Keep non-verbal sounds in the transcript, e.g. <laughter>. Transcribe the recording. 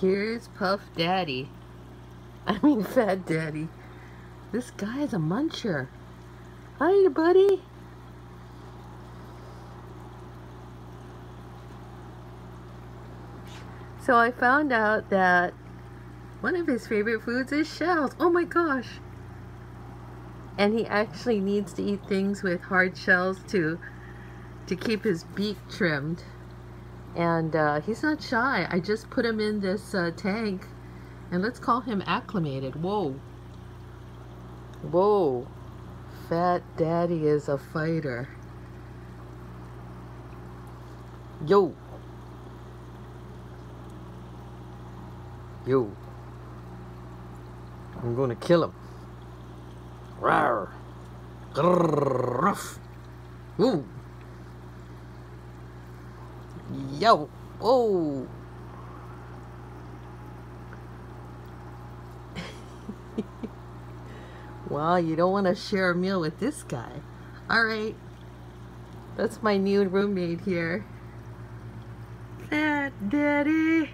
Here's Puff Daddy. I mean Phat Daddi. This guy is a muncher. Hi, buddy. So I found out that one of his favorite foods is shells. Oh my gosh. And he actually needs to eat things with hard shells to to keep his beak trimmed. And uh, he's not shy. I just put him in this uh, tank and let's call him acclimated. Whoa. Whoa. Phat Daddi is a fighter. Yo. Yo. I'm gonna kill him. Rawr. Grrr, ruff. Yo. Oh. <laughs> well, you don't want to share a meal with this guy. All right. That's my new roommate here. Phat Daddi.